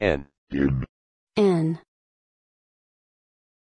N.